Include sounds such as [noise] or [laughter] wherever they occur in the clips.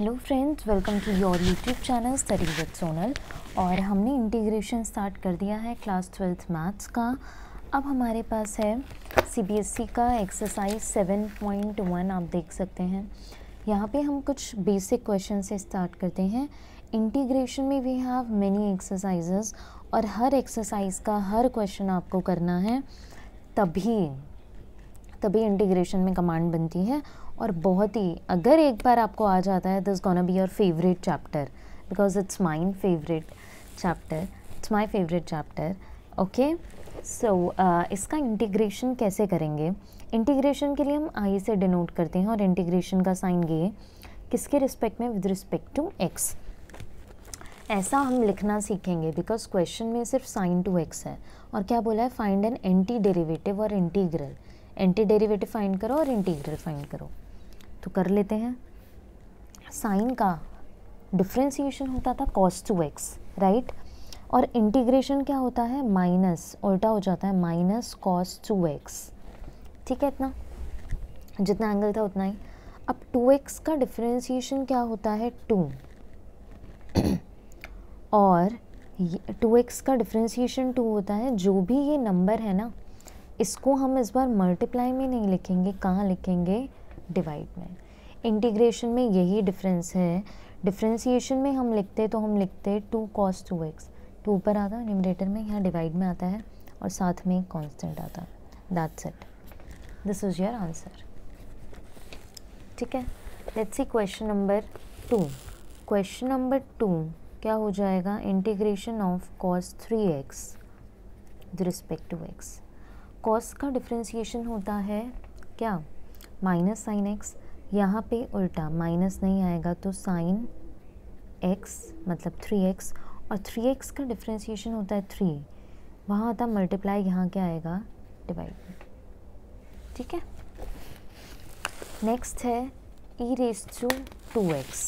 Hello friends welcome to your YouTube channel study with Sonal और हमने integration start कर दिया है क्लास ट्वेल्थ मैथ्स का। अब हमारे पास है सीबीएसई e का एक्सरसाइज 7.1 आप देख सकते हैं। यहाँ पे हम कुछ बेसिक क्वेश्चन से स्टार्ट करते हैं। इंटीग्रेशन में वी हैव मेनी एक्सरसाइजेस और हर एक्सरसाइज का हर क्वेश्चन आपको करना है। तभी तभी इंटीग्रेशन में कमांड बनती है और बहुत ही, अगर एक बार आपको आ जाता है this gonna be your favourite chapter because it's mind favourite chapter it's my favourite chapter okay so इसका इंटीग्रेशन कैसे करेंगे? इंटीग्रेशन के लिए हम आई से डिनोट करते हैं और इंटीग्रेशन का साइन ये किसके रिस्पेक्ट में? विद रिस्पेक्ट टू एक्स ऐसा हम लिखना सीखेंगे बिकॉज़ क्वेश्चन में सिर्फ़ साइन टू एक्स है। और क्या बोला है? फाइंड एन एंटी डेरिवेटिव और इंटीग्रल एंटी डेरिवेटिव फाइंड करो और इंटीग्रल फाइंड करो। तो कर लेते हैं। साइन का डिफ्रेंसीशन होता था कॉस टू एक्स राइट और इंटीग्रेशन क्या होता है? माइनस उल्टा हो जाता है माइनस कॉस टू एक्स ठीक है इतना? जितना एंगल था उतना ही। अब टू एक्स का डिफ्रेंसिएशन क्या होता है? टू [clears throat] और टू एक्स का डिफ्रेंसीशन टू होता है। जो भी ये नंबर है ना, इसको हम इस बार मल्टीप्लाई में नहीं लिखेंगे। कहाँ लिखेंगे? डिवाइड में। इंटीग्रेशन में यही डिफरेंस है। डिफ्रेंसीशन में हम लिखते तो हम लिखते two cos two X two ऊपर आता न्यूमरेटर में यहाँ डिवाइड में आता है और साथ में कांस्टेंट आता। That's it this is your answer ठीक है? Let's see question number two question number two क्या हो जाएगा? Integration of cos three X with respect to X cos का डिफ्रेंसीशन होता है क्या? माइनस साइन एक्स, यहाँ पे उल्टा माइनस नहीं आएगा तो साइन एक्स मतलब थ्री एक्स, और थ्री एक्स का डिफ्रेंसीशन होता है थ्री। वहाँ आता मल्टीप्लाई यहाँ क्या आएगा? डिवाइड ठीक है? नेक्स्ट है e raise to two x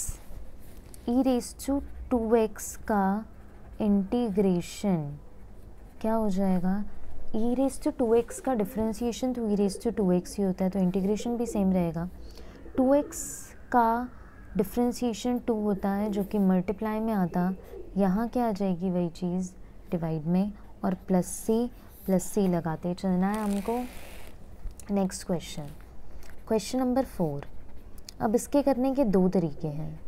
e raise to two x का इंटीग्रेशन क्या हो जाएगा? E raise to two x का डिफ्रेंसीशन तो e raise to two x ही होता है तो इंटीग्रेशन भी सेम रहेगा। टू एक्स का डिफ्रेंसीशन टू होता है, जो कि मल्टीप्लाई में आता, यहाँ क्या आ जाएगी वही चीज़ डिवाइड में, और प्लस सी प्लस सी लगाते चलना है हमको next question question number four अब इसके करने के दो तरीके हैं।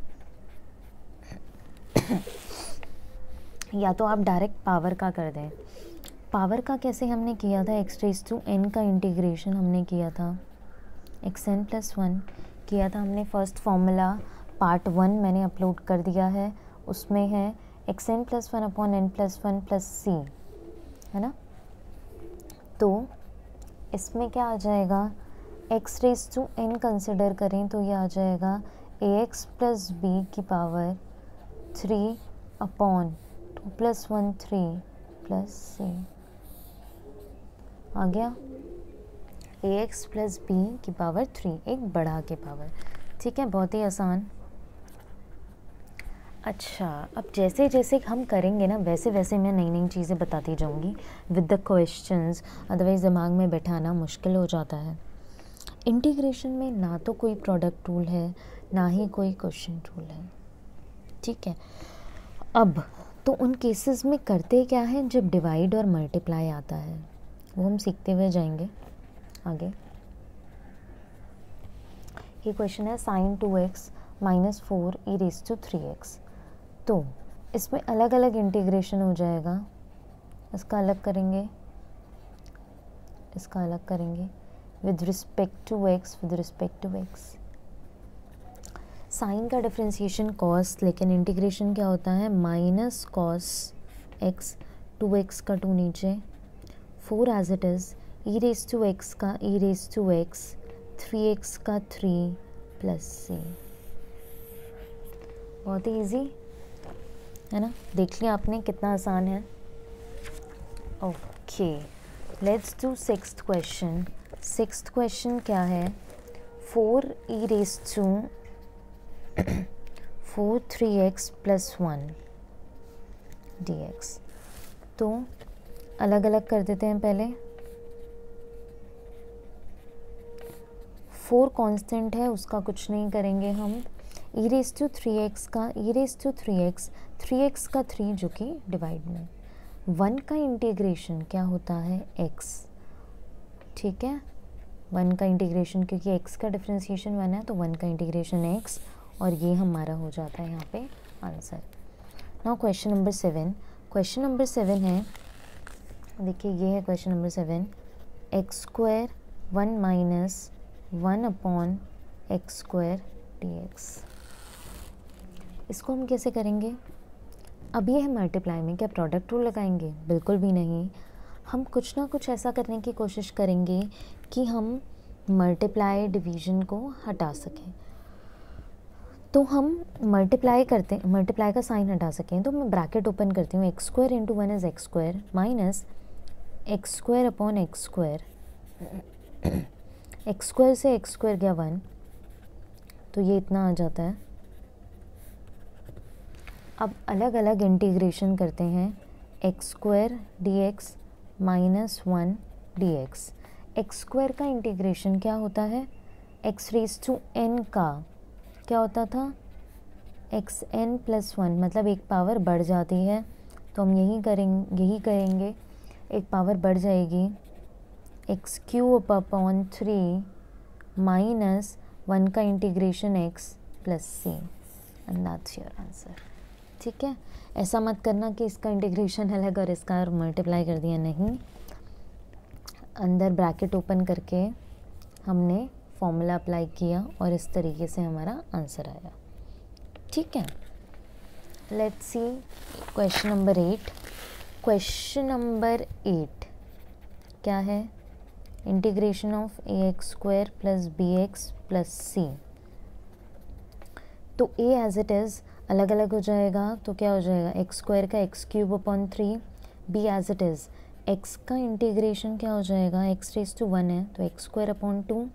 [coughs] या तो आप डायरेक्ट पावर का कर दें। पावर का कैसे हमने किया था? एक्स रेस टू एन का इंटीग्रेशन हमने किया था। एक्स एन प्लस वन किया था हमने। फ़र्स्ट फॉर्मूला पार्ट वन मैंने अपलोड कर दिया है। उसमें है x n plus one upon n plus one plus c है ना? तो इसमें क्या आ जाएगा? X raise to n consider करें तो ये आ जाएगा ए एक्स प्लस बी की power three upon two plus one three plus c आ गया। ए एक्स प्लस बी की पावर थ्री एक बढ़ा के पावर ठीक है, बहुत ही आसान। अच्छा अब जैसे जैसे हम करेंगे ना, वैसे वैसे मैं नई नई चीज़ें बताती जाऊँगी। विद द क्वेश्चंस अदरवाइज़ दिमाग में बैठाना मुश्किल हो जाता है। इंटीग्रेशन में ना तो कोई प्रोडक्ट टूल है, ना ही कोई क्वेश्चन टूल है। ठीक है, अब तो उन केसेस में करते क्या है, जब डिवाइड और मल्टीप्लाई आता है। वो हम सीखते हुए जाएँगे आगे। ये क्वेश्चन है sine two x minus four e raise to three x तो इसमें अलग अलग इंटीग्रेशन हो जाएगा। इसका अलग करेंगे। इसका अलग करेंगे। With respect to x with respect to x sine का डिफ्रेंसिएशन कॉस लेकिन इंटीग्रेशन क्या होता है? Minus cos x two x का टू नीचे। For as it is e raise to x का e raise to x three x का three plus c बहुत ही ईजी है ना? देख लिया आपने कितना आसान है। Okay let's do six question six question क्या है? Four e raise to four three x plus one d x तो अलग अलग कर देते हैं पहले। फोर कांस्टेंट है, उसका कुछ नहीं करेंगे हम। E raise to three x का e raise to three x three x का थ्री जो कि डिवाइड में। वन का इंटीग्रेशन क्या होता है? एक्स ठीक है? वन का इंटीग्रेशन क्योंकि एक्स का डिफ्रेंसीशन वन है तो वन का इंटीग्रेशन एक्स और ये हमारा हो जाता है यहाँ पे answer now question number seven question number seven है देखिए, ये है question number seven x square one minus one upon x square d x इसको हम कैसे करेंगे? अब ये है मल्टीप्लाई में क्या प्रोडक्ट रूल लगाएँगे? बिल्कुल भी नहीं. हम कुछ ना कुछ ऐसा करने की कोशिश करेंगे कि हम मल्टीप्लाई डिवीज़न को हटा सकें. तो हम मल्टीप्लाई करते मल्टीप्लाई का साइन हटा सकें. तो मैं ब्रैकेट ओपन करती हूँ. X square into one is x square minus x square upon x square x square से एक्स स्क्वायर गया वन तो ये इतना आ जाता है। अब अलग अलग इंटीग्रेशन करते हैं x square d x minus one d x x square का इंटीग्रेशन क्या होता है? एक्स रेस टू एन का। क्या होता था? एक्स एन प्लस वन मतलब एक पावर बढ़ जाती है तो हम यही करेंगे यही करेंगे। एक पावर बढ़ जाएगी। X cube upon three minus one का integration x plus c and that's your answer ठीक है? ऐसा मत करना कि इसका इंटीग्रेशन अलग और इसका मल्टीप्लाई कर दिया नहीं। अंदर ब्रैकेट ओपन करके हमने फॉर्मूला अप्लाई किया और इस तरीके से हमारा आंसर आया। ठीक है? Let's see question number eight question number eight, क्या है? Integration of a x square plus b x plus c तो ए एज इट इज़ अलग अलग हो जाएगा तो क्या हो जाएगा? एक्स स्क्वायर का x cube upon three b as it is x का इंटीग्रेशन क्या हो जाएगा? एक्स रेस टू वन है तो x square upon two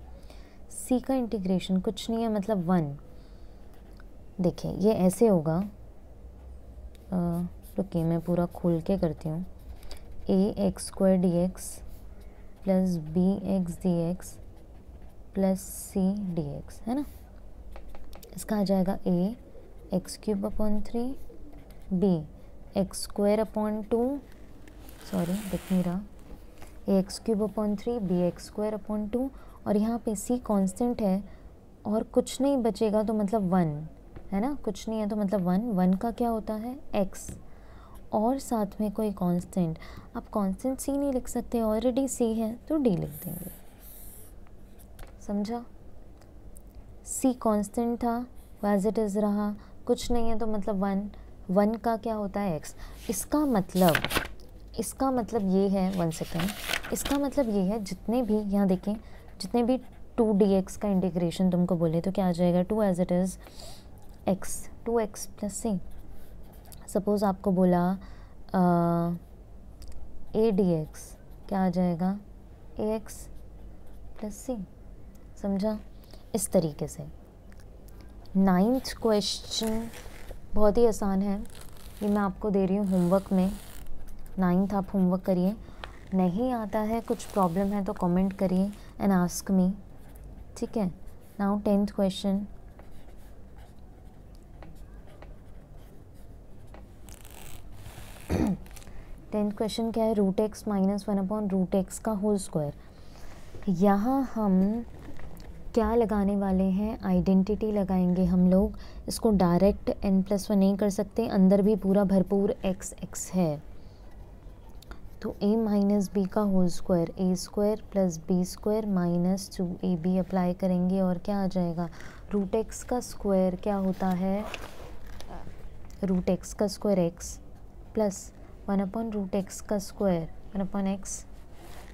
c का इंटीग्रेशन कुछ नहीं है मतलब वन देखिए, ये ऐसे होगा। रुकिए मैं पूरा खोल के करती हूँ। A x square d x plus b x d x plus c d x है ना? इसका आ जाएगा a x cube upon three b x square upon two sorry दिख नहीं रहा। A x cube upon three b x square upon two और यहाँ पे सी कांस्टेंट है और कुछ नहीं बचेगा तो मतलब वन है ना? कुछ नहीं है तो मतलब वन वन का क्या होता है? एक्स और साथ में कोई कांस्टेंट आप कांस्टेंट सी नहीं लिख सकते ऑलरेडी सी है तो डी लिख देंगे। समझा? सी कांस्टेंट था वैज इट इज़ रहा, कुछ नहीं है तो मतलब वन वन का क्या होता है एक्स इसका मतलब इसका मतलब ये है वन सेकेंड इसका मतलब ये है, जितने भी, यहाँ देखें, जितने भी टू डी एक्स का इंटीग्रेशन तुमको बोले तो क्या आ जाएगा? Two as it is x two x plus c suppose आपको बोला ए डी एक्स क्या आ जाएगा? ए एक्स प्लस सी समझा? इस तरीके से। नाइन्थ क्वेश्चन बहुत ही आसान है। ये मैं आपको दे रही हूँ होमवर्क में। नाइन्थ आप होमवर्क करिए। नहीं आता है, कुछ प्रॉब्लम है तो कमेंट करिए एंड आस्क मी ठीक है? Now tenth question tenth question क्या है? Root x minus one upon root x का होल स्क्वायर यहाँ हम क्या लगाने वाले हैं? आइडेंटिटी लगाएँगे हम लोग। इसको डायरेक्ट एन प्लस वन नहीं कर सकते। अंदर भी पूरा भरपूर एक्स एक्स है। तो ए माइनस बी का whole square a square plus b square minus two a b apply करेंगे और क्या आ जाएगा? रूट एक्स का स्क्वायर क्या होता है? रूट एक्स का square x plus one upon root x का square, one upon x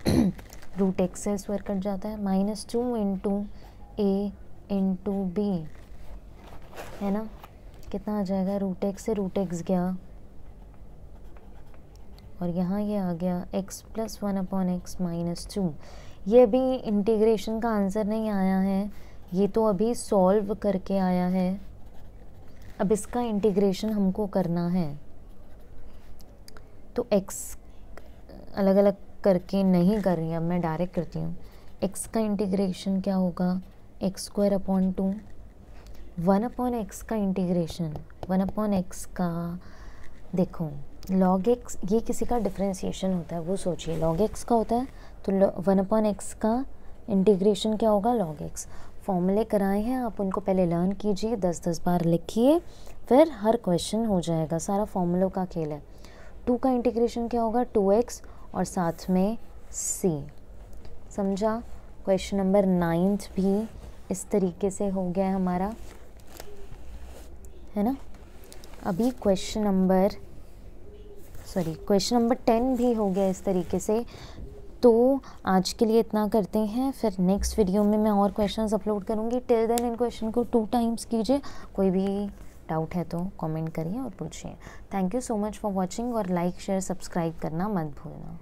[clears throat] root x से स्क्वायर कट जाता है, minus two into a into b, है ना? कितना आ जाएगा? रूट एक्स से रूट एक्स गया। और यहाँ ये आ गया x plus one upon x minus two. ये अभी इंटीग्रेशन का आंसर नहीं आया है, ये तो अभी सॉल्व करके आया है। अब इसका इंटीग्रेशन हमको करना है। तो एक्स अलग अलग करके नहीं कर रही, अब मैं डायरेक्ट करती हूँ। एक्स का इंटीग्रेशन क्या होगा? X square upon two one upon x का इंटीग्रेशन वन अपॉन एक्स का, देखो लॉग एक्स ये किसी का डिफ्रेंसीशन होता है, वो सोचिए। लॉग एक्स का होता है तो वन अपॉन एक्स का इंटीग्रेशन क्या होगा? लॉग एक्स फॉर्मूले कराए हैं, आप उनको पहले लर्न कीजिए दस दस बार लिखिए, फिर हर क्वेश्चन हो जाएगा। सारा फॉर्मूलों का खेल है। टू का इंटीग्रेशन क्या होगा? टू एक्स और साथ में सी। समझा? क्वेश्चन नंबर नाइन्थ भी इस तरीके से हो गया है हमारा। है ना? अभी question number, sorry, question number ten भी हो गया इस तरीके से। तो आज के लिए इतना करते हैं। फिर नेक्स्ट वीडियो में मैं और क्वेश्चंस अपलोड करूँगी। टिल देन इन क्वेश्चन को टू टाइम्स कीजिए। कोई भी डाउट है तो कमेंट करिए और पूछिए. Thank you so much for watching और लाइक शेयर सब्सक्राइब करना मत भूलना.